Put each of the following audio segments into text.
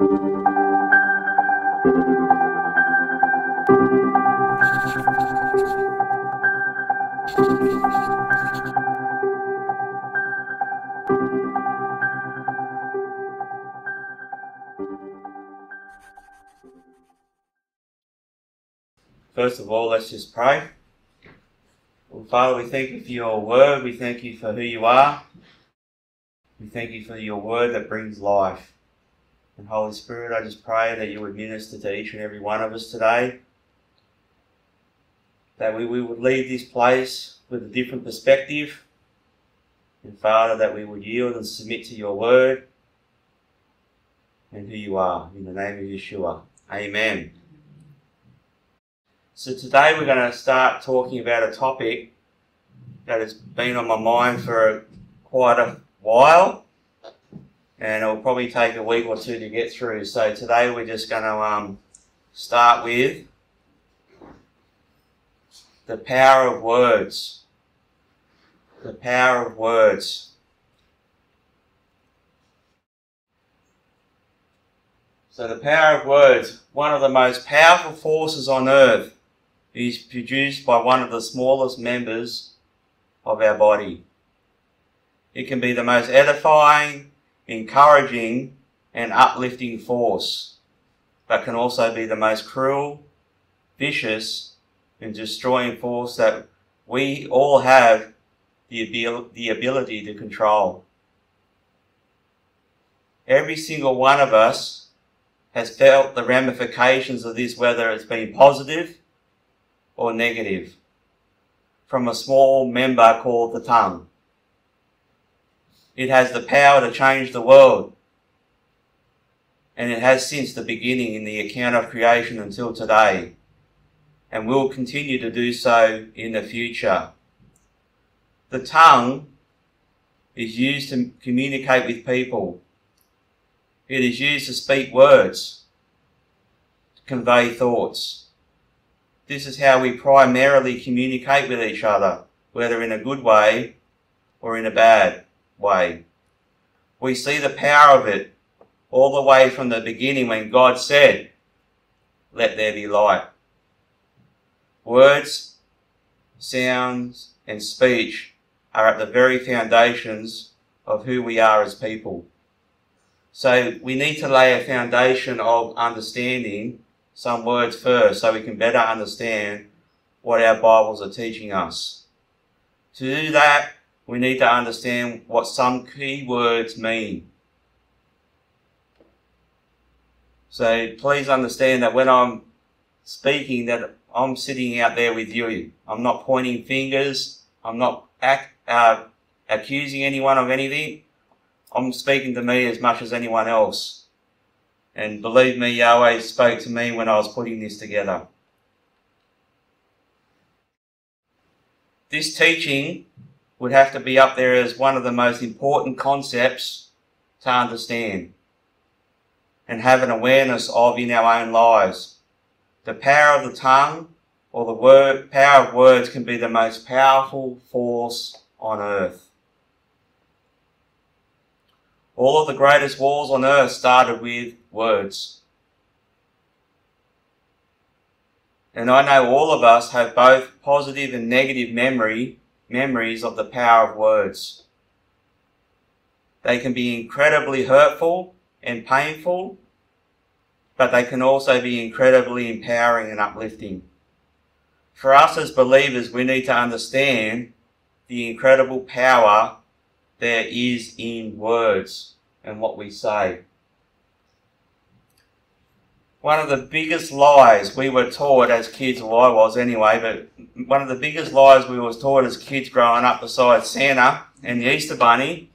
First of all, let's just pray. Well, Father, we thank you for your word. We thank you for who you are. We thank you for your word that brings life. And Holy Spirit, I just pray that you would minister to each and every one of us today. That we, we would leave this place with a different perspective. And Father, that we would yield and submit to your word and who you are. In the name of Yeshua. Amen. So today we're going to start talking about a topic that has been on my mind for quite a while and it'll probably take a week or two to get through. So today we're just going to um, start with the power of words. The power of words. So the power of words, one of the most powerful forces on earth is produced by one of the smallest members of our body. It can be the most edifying, encouraging, and uplifting force, but can also be the most cruel, vicious, and destroying force that we all have the, abil- the ability to control. Every single one of us has felt the ramifications of this, whether it's been positive or negative from a small member called the tongue. It has the power to change the world. And it has since the beginning in the account of creation until today. And will continue to do so in the future. The tongue is used to communicate with people. It is used to speak words, to convey thoughts. This is how we primarily communicate with each other, whether in a good way or in a bad way. We see the power of it all the way from the beginning when God said, Let there be light. Words, sounds, and speech are at the very foundations of who we are as people. So we need to lay a foundation of understanding some words first so we can better understand what our Bibles are teaching us. To do that, we need to understand what some key words mean. So please understand that when I'm speaking that I'm sitting out there with you. I'm not pointing fingers. I'm not uh, accusing anyone of anything. I'm speaking to me as much as anyone else. And believe me, Yahweh spoke to me when I was putting this together. This teaching would have to be up there as one of the most important concepts to understand and have an awareness of in our own lives. The power of the tongue or the word, power of words can be the most powerful force on earth. All of the greatest wars on earth started with words. And I know all of us have both positive and negative memory, memories of the power of words. They can be incredibly hurtful and painful, but they can also be incredibly empowering and uplifting. For us as believers, we need to understand the incredible power there is in words and what we say. One of the biggest lies we were taught as kids, well I was anyway, but one of the biggest lies we was taught as kids growing up besides Santa and the Easter Bunny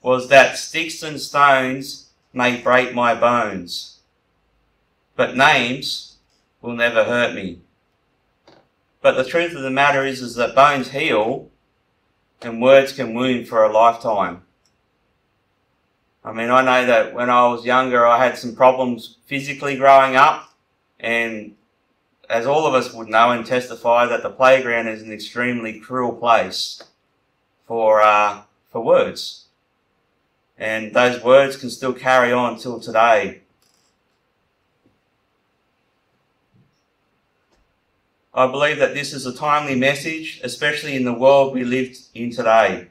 was that sticks and stones may break my bones, but names will never hurt me. But the truth of the matter is, is that bones heal and words can wound for a lifetime. I mean, I know that when I was younger, I had some problems physically growing up, and as all of us would know and testify, that the playground is an extremely cruel place for uh, for words, and those words can still carry on till today. I believe that this is a timely message, especially in the world we live in today.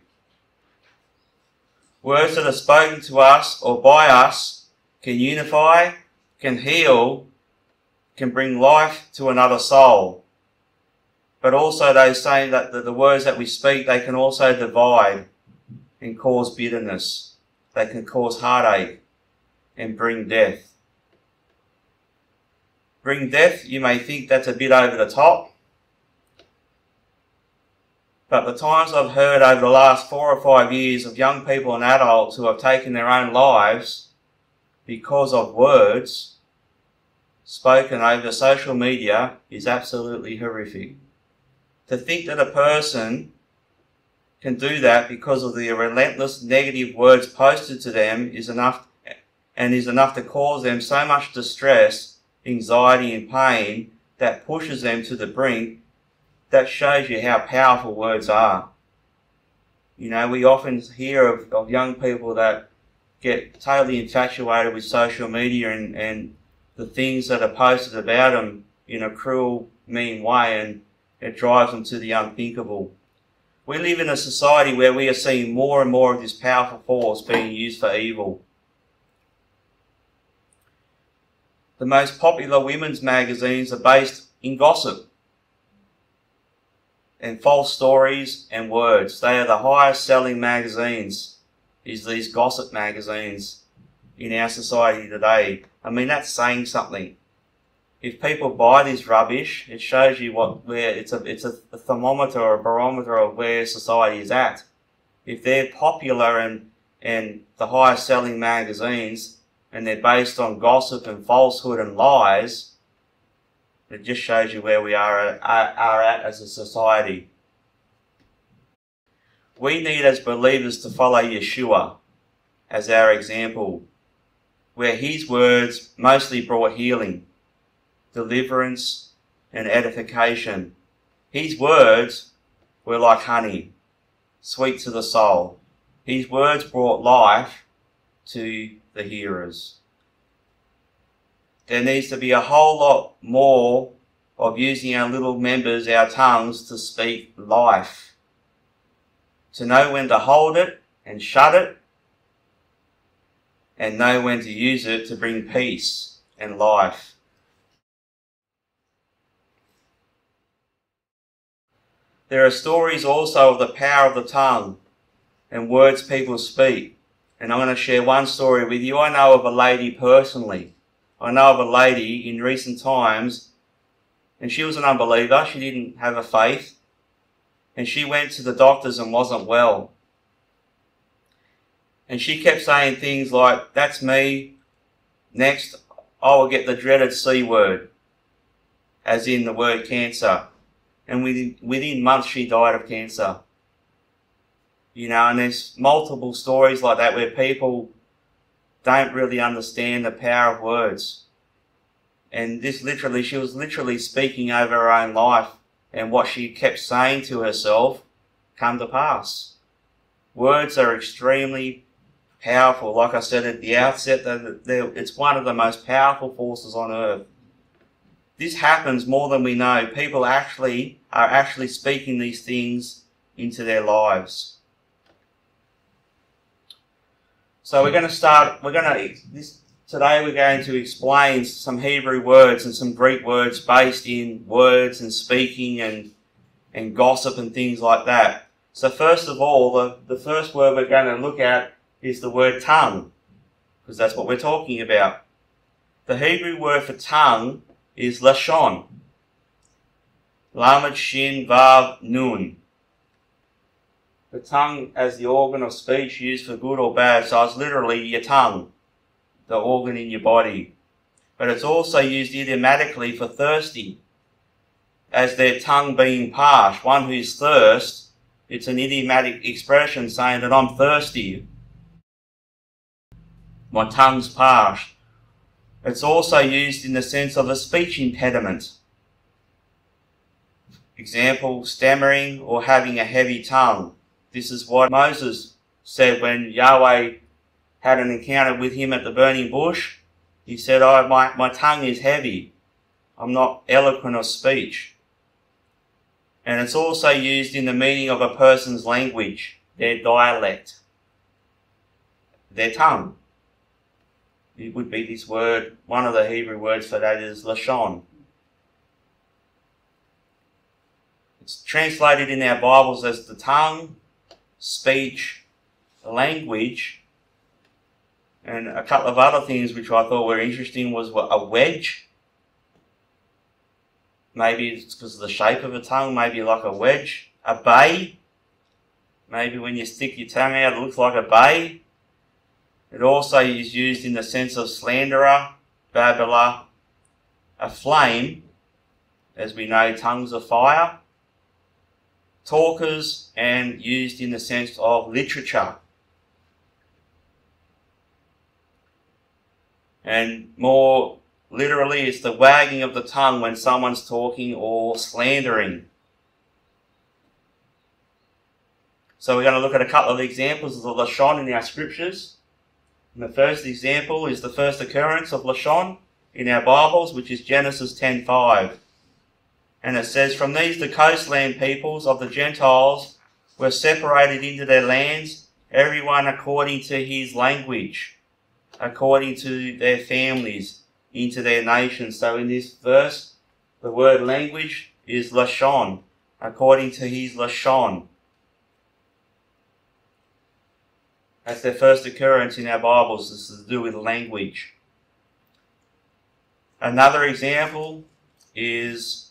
Words that are spoken to us or by us can unify, can heal, can bring life to another soul. But also they say that the words that we speak, they can also divide and cause bitterness. They can cause heartache and bring death bring death, you may think that's a bit over the top. But the times I've heard over the last four or five years of young people and adults who have taken their own lives because of words spoken over social media is absolutely horrific. To think that a person can do that because of the relentless negative words posted to them is enough and is enough to cause them so much distress anxiety and pain that pushes them to the brink, that shows you how powerful words are. You know, we often hear of, of young people that get totally infatuated with social media and, and the things that are posted about them in a cruel, mean way, and it drives them to the unthinkable. We live in a society where we are seeing more and more of this powerful force being used for evil. the most popular women's magazines are based in gossip and false stories and words. They are the highest selling magazines, is these gossip magazines in our society today. I mean, that's saying something. If people buy this rubbish, it shows you what where it's a it's a, thermometer or a barometer of where society is at. If they're popular and and the highest selling magazines, and they're based on gossip and falsehood and lies, it just shows you where we are at, are at as a society. We need as believers to follow Yeshua as our example, where his words mostly brought healing, deliverance, and edification. His words were like honey, sweet to the soul. His words brought life to the hearers. There needs to be a whole lot more of using our little members, our tongues, to speak life. To know when to hold it and shut it, and know when to use it to bring peace and life. There are stories also of the power of the tongue and words people speak. And I'm going to share one story with you. I know of a lady personally. I know of a lady in recent times, and she was an unbeliever. She didn't have a faith. And she went to the doctors and wasn't well. And she kept saying things like, That's me. Next, I will get the dreaded C word, as in the word cancer. And within, within months, she died of cancer. You know, and there's multiple stories like that where people don't really understand the power of words. And this literally, she was literally speaking over her own life and what she kept saying to herself come to pass. Words are extremely powerful. Like I said at the outset, that it's one of the most powerful forces on earth. This happens more than we know. People actually are actually speaking these things into their lives. So we're going to start, we're going to, this, today we're going to explain some Hebrew words and some Greek words based in words and speaking and, and gossip and things like that. So first of all, the, the first word we're going to look at is the word tongue, because that's what we're talking about. The Hebrew word for tongue is lashon. Lamed shin vav nun the tongue as the organ of speech used for good or bad. So it's literally your tongue, the organ in your body. But it's also used idiomatically for thirsty, as their tongue being parched. One who's thirst, it's an idiomatic expression saying that I'm thirsty. My tongue's parched. It's also used in the sense of a speech impediment. Example, stammering or having a heavy tongue. This is what Moses said when Yahweh had an encounter with him at the burning bush. He said, oh, my, my tongue is heavy. I'm not eloquent of speech. And it's also used in the meaning of a person's language, their dialect, their tongue. It would be this word, one of the Hebrew words for that is Lashon. It's translated in our Bibles as the tongue, speech, language, and a couple of other things which I thought were interesting was a wedge. Maybe it's because of the shape of a tongue, maybe like a wedge. A bay. Maybe when you stick your tongue out, it looks like a bay. It also is used in the sense of slanderer, babbler, a flame, as we know, tongues of fire, talkers, and used in the sense of literature. And more literally, it's the wagging of the tongue when someone's talking or slandering. So we're going to look at a couple of examples of the Lashon in our scriptures. And the first example is the first occurrence of Lashon in our Bibles, which is Genesis 10.5. And it says, From these the coastland peoples of the Gentiles were separated into their lands, everyone according to his language according to their families into their nations. So in this verse, the word language is Lashon, according to his Lashon. That's their first occurrence in our Bibles. This is to do with language. Another example is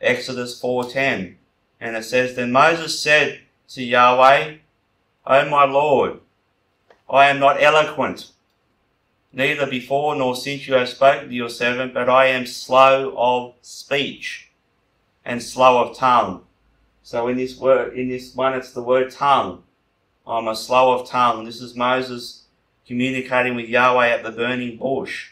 Exodus 4.10. And it says, Then Moses said to Yahweh, O my Lord, I am not eloquent neither before nor since you have spoken to your servant, but I am slow of speech and slow of tongue. So in this word, in this one, it's the word tongue. I'm a slow of tongue. This is Moses communicating with Yahweh at the burning bush.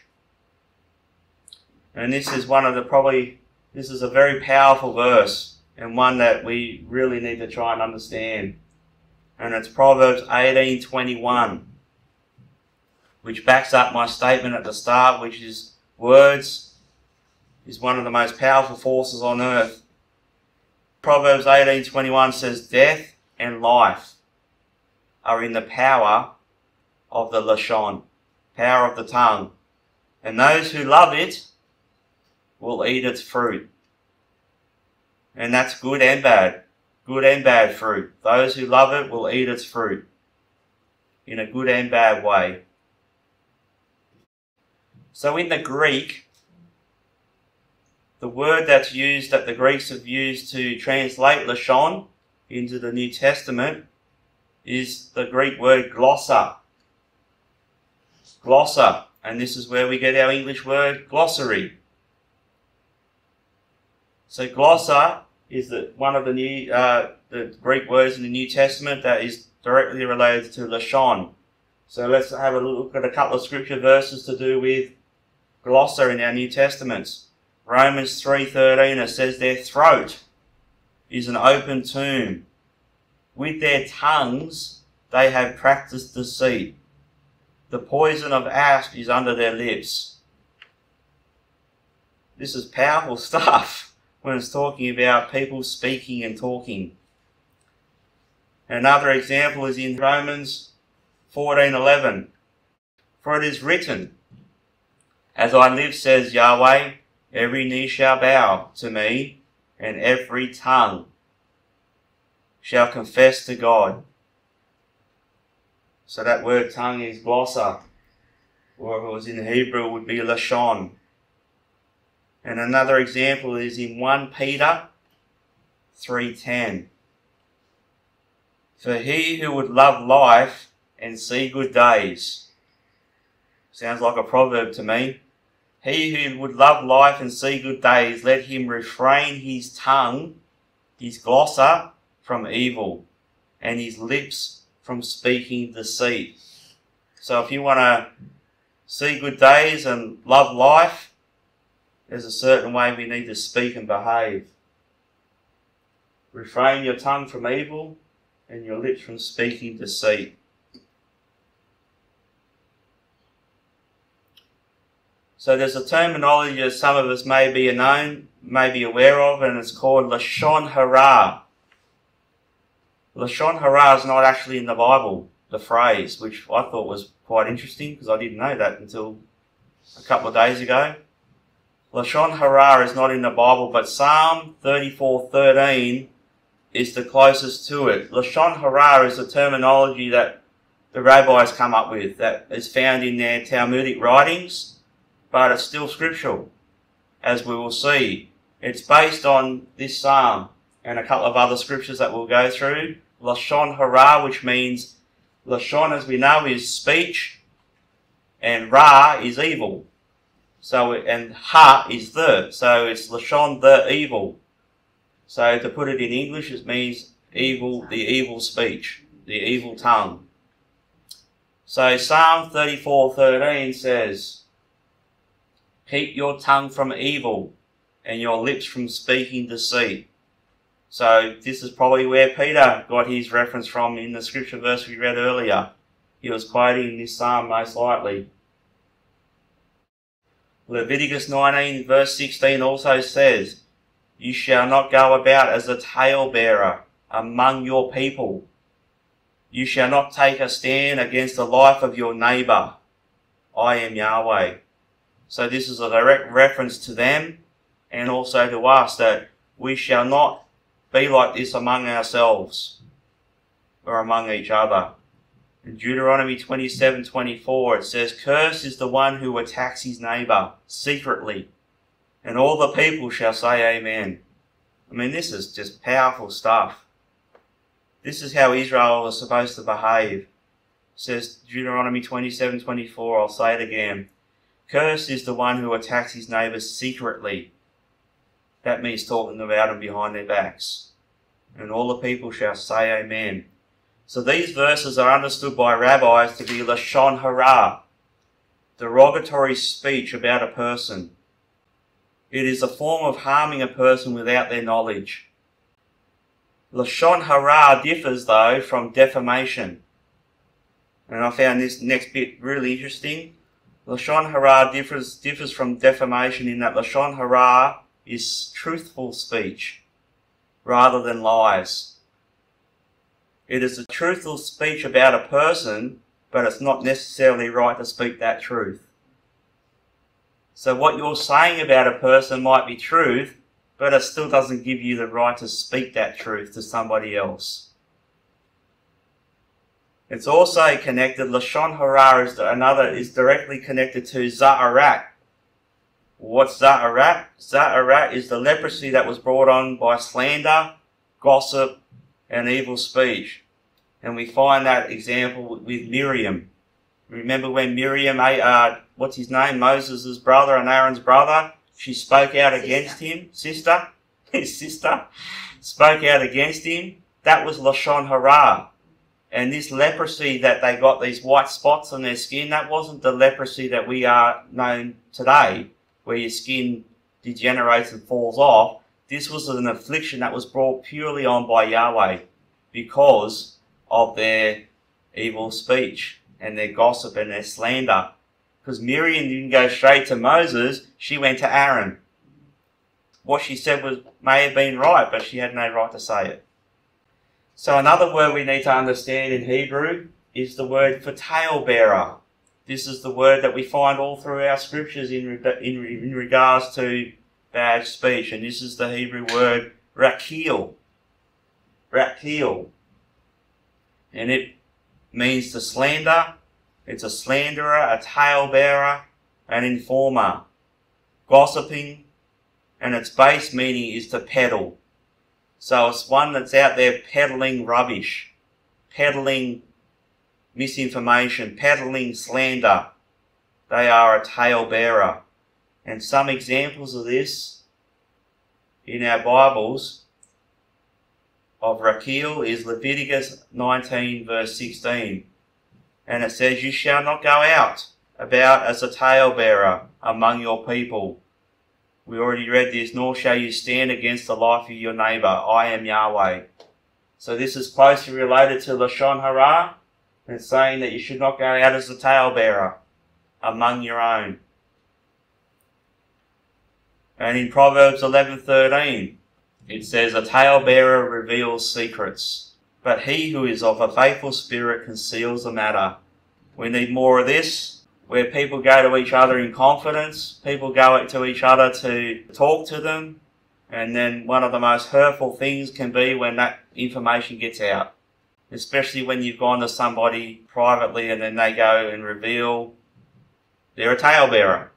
And this is one of the probably, this is a very powerful verse and one that we really need to try and understand. And it's Proverbs 18:21 which backs up my statement at the start, which is words is one of the most powerful forces on earth. Proverbs 18:21 says death and life are in the power of the lashon, power of the tongue. And those who love it will eat its fruit. And that's good and bad. Good and bad fruit. Those who love it will eat its fruit in a good and bad way. So in the Greek, the word that's used that the Greeks have used to translate Lashon into the New Testament is the Greek word glossa. Glossa, and this is where we get our English word glossary. So glossa is the, one of the new uh, the Greek words in the New Testament that is directly related to Lashon. So let's have a look at a couple of scripture verses to do with glossa in our New Testaments. Romans 3.13, it says their throat is an open tomb. With their tongues they have practiced deceit. The poison of asp is under their lips. This is powerful stuff when it's talking about people speaking and talking. Another example is in Romans 14:11. For it is written, as I live, says Yahweh, every knee shall bow to me, and every tongue shall confess to God. So that word tongue is glossa, or if it was in Hebrew, would be lashon. And another example is in 1 Peter 3.10. For he who would love life and see good days. Sounds like a proverb to me. He who would love life and see good days, let him refrain his tongue, his glossa, from evil, and his lips from speaking deceit. So if you want to see good days and love life, there's a certain way we need to speak and behave. Refrain your tongue from evil and your lips from speaking deceit. So there's a terminology that some of us may be known, may be aware of, and it's called Lashon Hara. Lashon Hara is not actually in the Bible, the phrase, which I thought was quite interesting because I didn't know that until a couple of days ago. Lashon Hara is not in the Bible, but Psalm 34:13 is the closest to it. Lashon Hara is a terminology that the rabbis come up with that is found in their Talmudic writings, but it's still scriptural, as we will see. It's based on this psalm and a couple of other scriptures that we'll go through. Lashon Hara, which means Lashon, as we know, is speech, and Ra is evil. So, and Ha is the, so it's Lashon the evil. So to put it in English, it means evil, the evil speech, the evil tongue. So Psalm 34:13 says, "Keep your tongue from evil, and your lips from speaking deceit." So this is probably where Peter got his reference from in the scripture verse we read earlier. He was quoting this psalm most likely. Leviticus 19 verse 16 also says, You shall not go about as a talebearer among your people you shall not take a stand against the life of your neighbor. I am Yahweh. So this is a direct reference to them and also to us that we shall not be like this among ourselves or among each other. In Deuteronomy 27 24, it says, Cursed is the one who attacks his neighbor secretly, and all the people shall say Amen. I mean, this is just powerful stuff. This is how Israel was supposed to behave. Says Deuteronomy 27 24, I'll say it again. Cursed is the one who attacks his neighbors secretly. That means talking about them behind their backs. And all the people shall say Amen. So these verses are understood by rabbis to be Lashon Hara, derogatory speech about a person. It is a form of harming a person without their knowledge. Lashon hara differs though from defamation. And I found this next bit really interesting. Lashon hara differs, differs from defamation in that Lashon hara is truthful speech rather than lies. It is a truthful speech about a person, but it's not necessarily right to speak that truth. So what you're saying about a person might be truth, but it still doesn't give you the right to speak that truth to somebody else. It's also connected, Lashon Hara is another, is directly connected to Za'arat. What's Za'arat? Za'arat is the leprosy that was brought on by slander, gossip, and evil speech. And we find that example with Miriam. Remember when Miriam, uh, what's his name, Moses' brother and Aaron's brother, she spoke out sister. against him, sister, his sister, spoke out against him. That was Lashon Hara. And this leprosy that they got, these white spots on their skin, that wasn't the leprosy that we are known today, where your skin degenerates and falls off. This was an affliction that was brought purely on by Yahweh because of their evil speech and their gossip and their slander because Miriam didn't go straight to Moses, she went to Aaron. What she said was may have been right, but she had no right to say it. So another word we need to understand in Hebrew is the word for talebearer. This is the word that we find all through our scriptures in, in, in regards to bad speech, and this is the Hebrew word rakil. Rakil. And it means to slander, it's a slanderer, a talebearer, an informer. Gossiping, and its base meaning is to peddle. So it's one that's out there peddling rubbish, peddling misinformation, peddling slander. They are a talebearer. And some examples of this in our Bibles of Rakil is Leviticus 19 verse 16. And it says, You shall not go out about as a talebearer among your people. We already read this, nor shall you stand against the life of your neighbor. I am Yahweh. So this is closely related to Lashon Hara. and saying that you should not go out as a talebearer among your own. And in Proverbs 11:13, it says, "A talebearer reveals secrets, but he who is of a faithful spirit conceals the matter." We need more of this, where people go to each other in confidence, people go to each other to talk to them, and then one of the most hurtful things can be when that information gets out. Especially when you've gone to somebody privately and then they go and reveal they're a talebearer.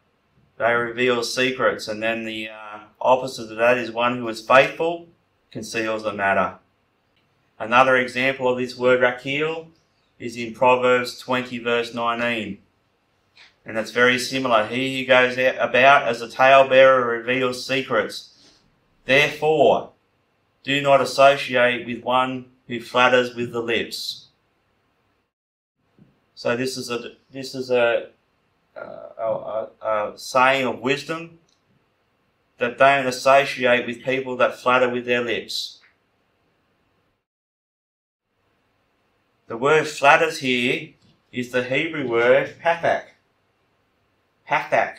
They reveal secrets, and then the uh, opposite of that is one who is faithful conceals the matter. Another example of this word rakil is in Proverbs 20 verse 19. And that's very similar. He who goes about as a talebearer reveals secrets. Therefore, do not associate with one who flatters with the lips. So this is a this is a, a, a, a saying of wisdom that don't associate with people that flatter with their lips. The word flatters here is the Hebrew word pathak. Pathak.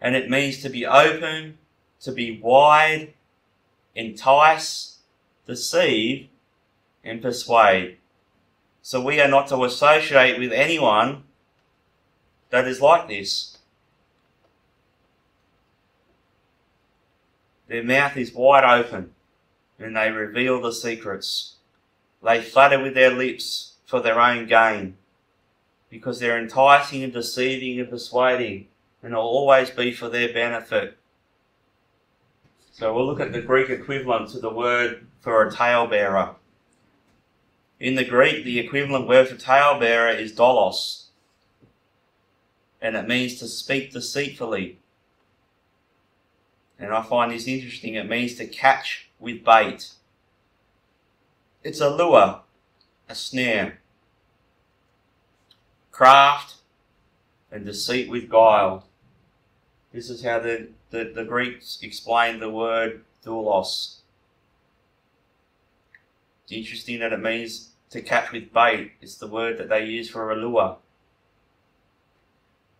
And it means to be open, to be wide, entice, deceive, and persuade. So we are not to associate with anyone that is like this. Their mouth is wide open and they reveal the secrets. They flutter with their lips for their own gain because they're enticing and deceiving and persuading and it'll always be for their benefit. So we'll look at the Greek equivalent to the word for a talebearer. In the Greek, the equivalent word for talebearer is dolos, and it means to speak deceitfully. And I find this interesting. It means to catch with bait. It's a lure, a snare. Craft and deceit with guile. This is how the, the, the Greeks explained the word dolos. It's interesting that it means to catch with bait. It's the word that they use for a lure.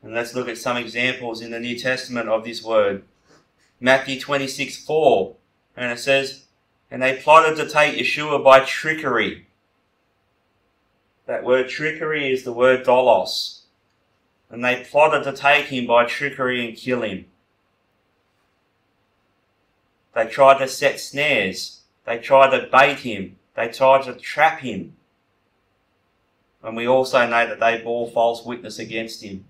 And let's look at some examples in the New Testament of this word. Matthew 26 4. And it says, and they plotted to take Yeshua by trickery. That word trickery is the word dolos. And they plotted to take him by trickery and kill him. They tried to set snares. They tried to bait him. They tried to trap him. And we also know that they bore false witness against him.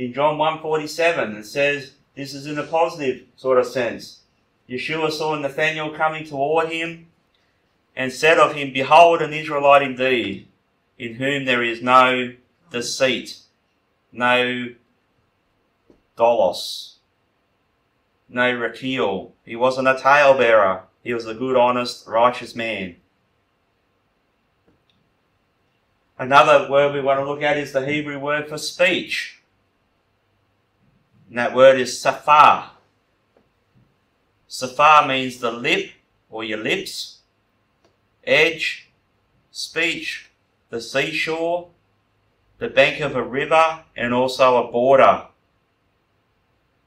In John 1.47 it says, this is in a positive sort of sense. Yeshua saw Nathanael coming toward him and said of him, Behold, an Israelite indeed, in whom there is no deceit, no dolos, no rakil. He wasn't a talebearer. He was a good, honest, righteous man. Another word we want to look at is the Hebrew word for speech. And that word is safar. Safar means the lip or your lips, edge, speech, the seashore, the bank of a river, and also a border.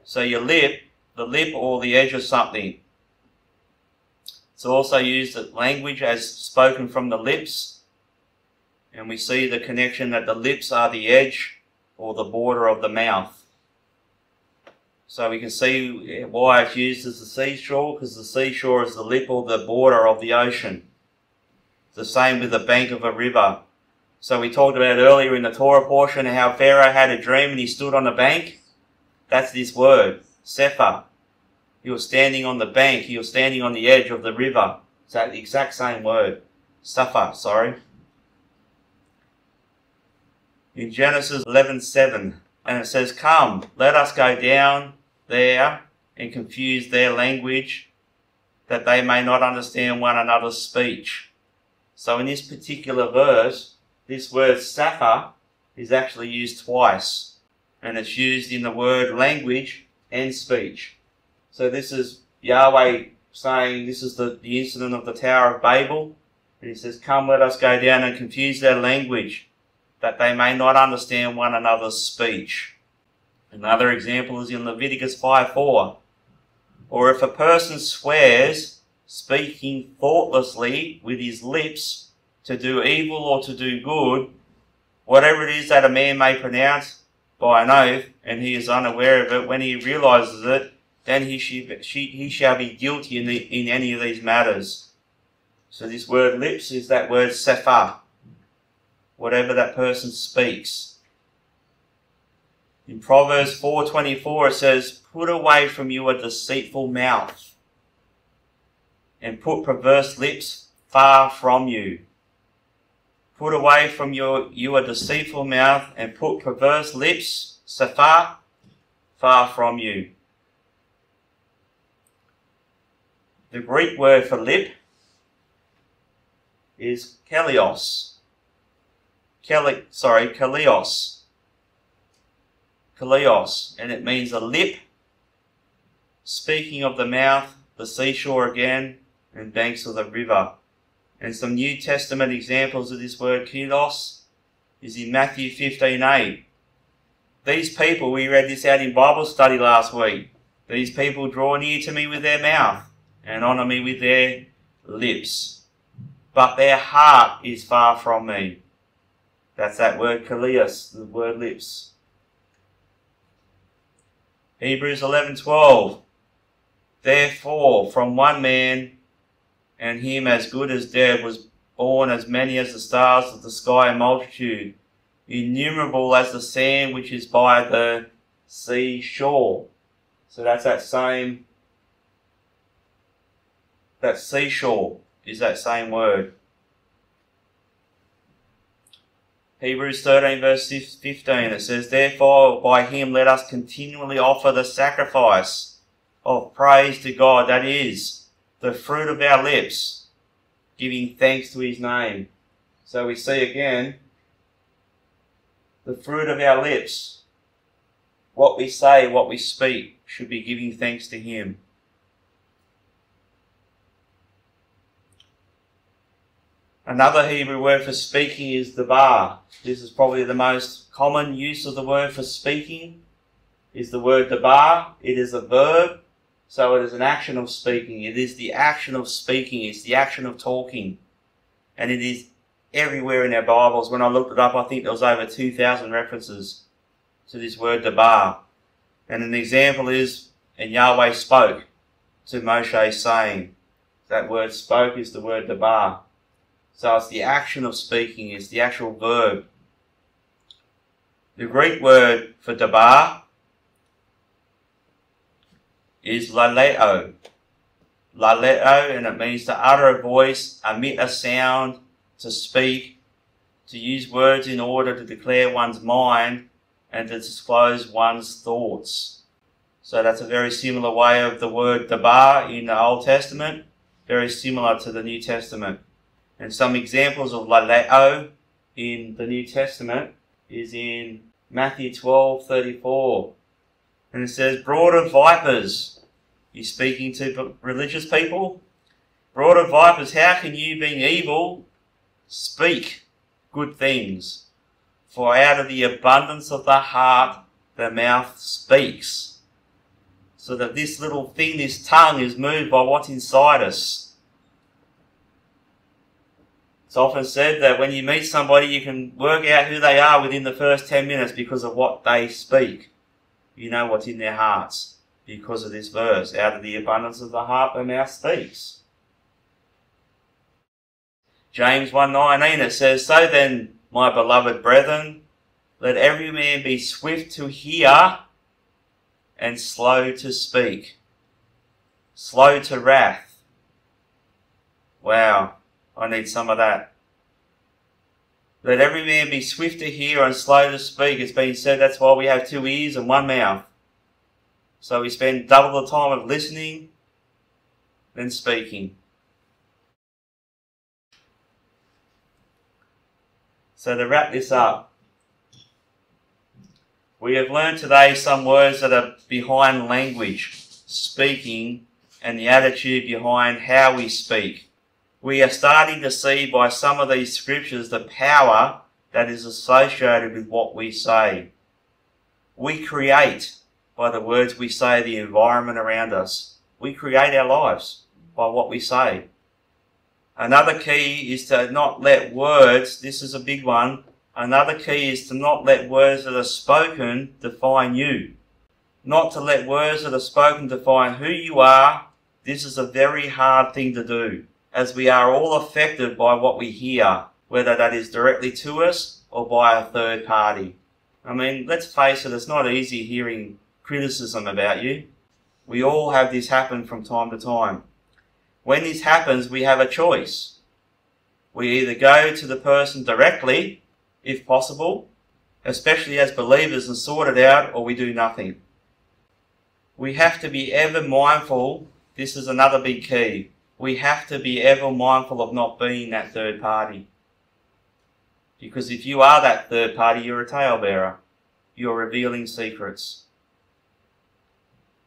So your lip, the lip or the edge of something. It's also used as language as spoken from the lips. And we see the connection that the lips are the edge or the border of the mouth. So we can see why it's used as the seashore, because the seashore is the lip or the border of the ocean. The same with the bank of a river. So we talked about earlier in the Torah portion how Pharaoh had a dream and he stood on the bank. That's this word, Sephah. He was standing on the bank, he was standing on the edge of the river. It's that exact same word. Sephah, sorry. In Genesis 11.7, and it says, Come, let us go down there and confuse their language that they may not understand one another's speech. So in this particular verse, this word "sephah" is actually used twice. And it's used in the word language and speech. So this is Yahweh saying this is the, the incident of the Tower of Babel. And he says, Come, let us go down and confuse their language, that they may not understand one another's speech. Another example is in Leviticus 5 4. Or if a person swears, speaking thoughtlessly with his lips to do evil or to do good, whatever it is that a man may pronounce by an oath, and he is unaware of it, when he realizes it, then he, she, he shall be guilty in, the, in any of these matters. So this word lips is that word sephah, whatever that person speaks. In Proverbs 4.24 it says, Put away from you a deceitful mouth, and put perverse lips far from you. Put away from your, you a deceitful mouth, and put perverse lips, sephah, far from you. The Greek word for lip is kelios. Keli, sorry, kalios kaleos, and it means a lip. Speaking of the mouth, the seashore again, and banks of the river. And some New Testament examples of this word kilos is in Matthew 15:8. These people, we read this out in Bible study last week. These people draw near to me with their mouth and honour me with their lips, but their heart is far from me. That's that word kalios, the word lips. Hebrews 11:12 Therefore from one man and him as good as dead was born as many as the stars of the sky in multitude innumerable as the sand which is by the seashore. So that's that same that seashore is that same word Hebrews 13 verse 15, it says, Therefore by him let us continually offer the sacrifice of praise to God, that is, the fruit of our lips, giving thanks to his name. So we see again, the fruit of our lips, what we say, what we speak, should be giving thanks to him. Another Hebrew word for speaking is dabar. This is probably the most common use of the word for speaking. Is the word bar? It is a verb, so it is an action of speaking. It is the action of speaking. It's the action of talking, and it is everywhere in our Bibles. When I looked it up, I think there was over two thousand references to this word bar. And an example is, and Yahweh spoke to Moshe, saying, that word spoke is the word bar. So it's the action of speaking, it's the actual verb. The Greek word for dabar is laleo. Laleo, and it means to utter a voice, emit a sound, to speak, to use words in order to declare one's mind and to disclose one's thoughts. So that's a very similar way of the word dabar in the Old Testament, very similar to the New Testament. And some examples of laleo in the New Testament is in Matthew 12 34. And it says, Brood of vipers. You're speaking to religious people? Brood of vipers, how can you, being evil, speak good things? For out of the abundance of the heart, the mouth speaks. So that this little thing, this tongue, is moved by what's inside us. It's often said that when you meet somebody, you can work out who they are within the first 10 minutes because of what they speak. You know what's in their hearts because of this verse. Out of the abundance of the heart, the mouth speaks. James 1.19 it says, So then, my beloved brethren, let every man be swift to hear and slow to speak, slow to wrath. Wow. I need some of that. Let every man be swift to hear and slow to speak. It's been said that's why we have two ears and one mouth. So we spend double the time of listening than speaking. So to wrap this up, we have learned today some words that are behind language, speaking, and the attitude behind how we speak we are starting to see by some of these scriptures the power that is associated with what we say. We create by the words we say, the environment around us. We create our lives by what we say. Another key is to not let words, this is a big one, another key is to not let words that are spoken define you. Not to let words that are spoken define who you are. This is a very hard thing to do, as we are all affected by what we hear, whether that is directly to us or by a third party. I mean, let's face it, it's not easy hearing criticism about you. We all have this happen from time to time. When this happens, we have a choice. We either go to the person directly, if possible, especially as believers, and sort it out, or we do nothing. We have to be ever mindful. This is another big key. We have to be ever mindful of not being that third party. Because if you are that third party, you're a talebearer. You're revealing secrets.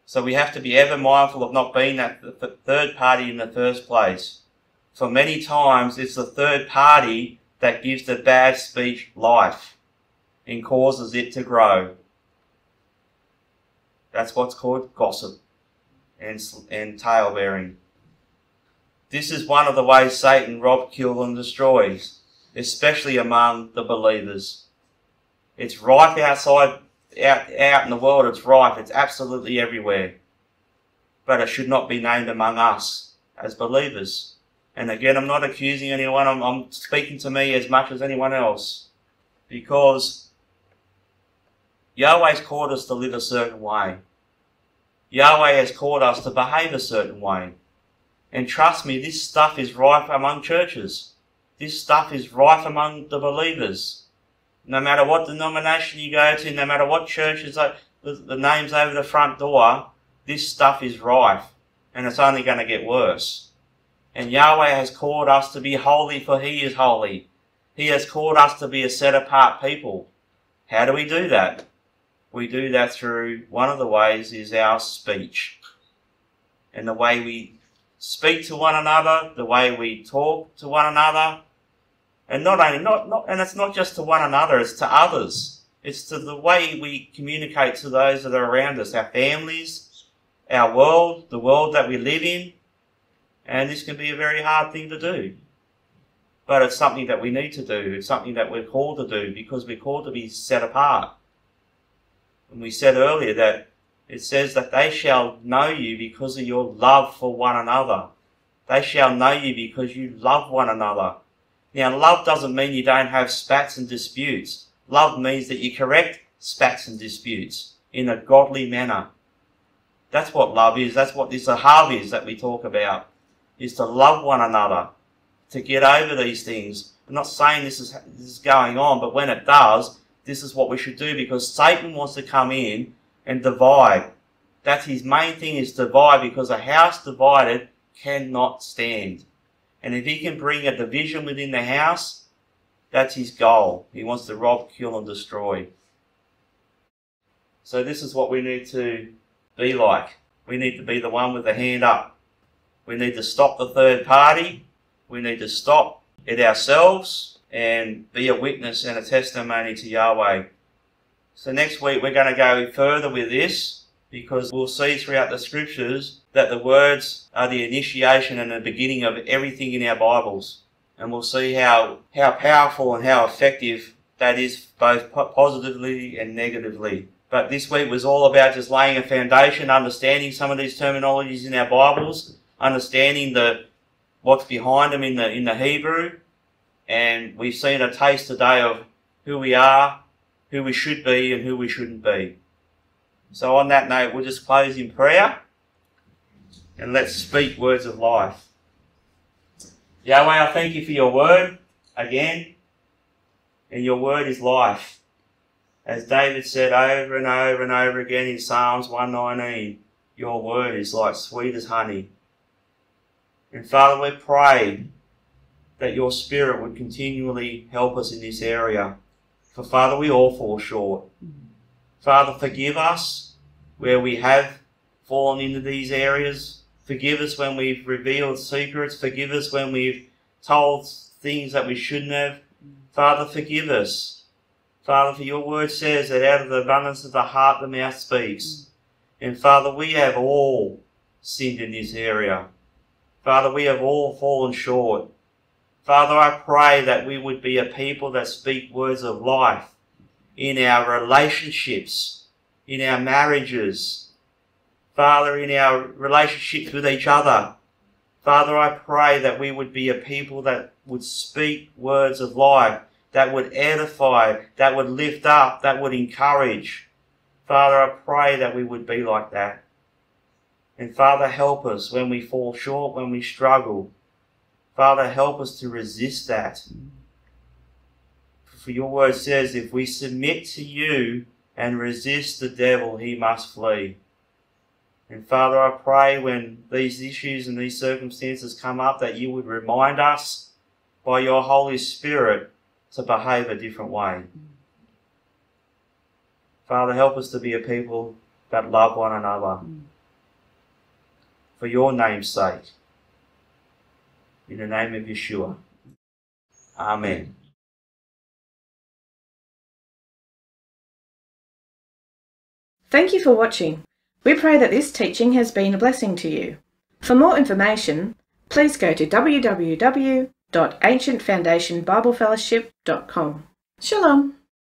So we have to be ever mindful of not being that third party in the first place. For many times it's the third party that gives the bad speech life and causes it to grow. That's what's called gossip and, and tale bearing. This is one of the ways Satan robs, kills, and destroys, especially among the believers. It's rife outside out, out in the world, it's rife, it's absolutely everywhere. But it should not be named among us as believers. And again, I'm not accusing anyone, I'm, I'm speaking to me as much as anyone else. Because Yahweh's called us to live a certain way. Yahweh has called us to behave a certain way. And trust me, this stuff is rife among churches. This stuff is rife among the believers no matter what denomination you go to, no matter what church is the, the name's over the front door, this stuff is rife and it's only going to get worse. And Yahweh has called us to be holy for He is holy. He has called us to be a set apart people. How do we do that? We do that through one of the ways is our speech. And the way we speak to one another, the way we talk to one another, and not only, not, not, and it's not just to one another, it's to others. It's to the way we communicate to those that are around us, our families, our world, the world that we live in. And this can be a very hard thing to do. But it's something that we need to do. It's something that we're called to do because we're called to be set apart. And we said earlier that it says that they shall know you because of your love for one another. They shall know you because you love one another. Now, love doesn't mean you don't have spats and disputes. Love means that you correct spats and disputes in a godly manner. That's what love is. That's what this ahav is that we talk about. Is to love one another, to get over these things. I'm not saying this is this is going on, but when it does, this is what we should do because Satan wants to come in and divide. That's his main thing is divide because a house divided cannot stand. And if he can bring a division within the house, that's his goal. He wants to rob, kill, and destroy. So this is what we need to be like. We need to be the one with the hand up. We need to stop the third party. We need to stop it ourselves and be a witness and a testimony to Yahweh. So next week we're going to go further with this because we'll see throughout the scriptures that the words are the initiation and the beginning of everything in our Bibles. And we'll see how, how powerful and how effective that is both positively and negatively. But this week was all about just laying a foundation, understanding some of these terminologies in our Bibles, understanding the what's behind them in the in the Hebrew, and we've seen a taste today of who we are, who we should be, and who we shouldn't be. So on that note, we'll just close in prayer and let's speak words of life. Yahweh, I thank you for your word again, and your word is life. As David said over and over and over again in Psalms 119, your word is like sweet as honey. And Father, we pray that your Spirit would continually help us in this area. For Father, we all fall short. Father, forgive us where we have fallen into these areas. Forgive us when we've revealed secrets. Forgive us when we've told things that we shouldn't have. Father, forgive us. Father, for your word says that out of the abundance of the heart the mouth speaks. And Father, we have all sinned in this area. Father, we have all fallen short. Father, I pray that we would be a people that speak words of life in our relationships, in our marriages, Father, in our relationships with each other. Father, I pray that we would be a people that would speak words of life, that would edify, that would lift up, that would encourage. Father, I pray that we would be like that. And Father, help us when we fall short, when we struggle. Father, help us to resist that. For your word says, if we submit to you and resist the devil, he must flee. And Father, I pray when these issues and these circumstances come up that you would remind us by your Holy Spirit to behave a different way. Father, help us to be a people that love one another. Mm. For your name's sake. In the name of Yeshua. Amen. Thank you for watching. We pray that this teaching has been a blessing to you. For more information, please go to www.ancientfoundationbiblefellowship.com. Shalom.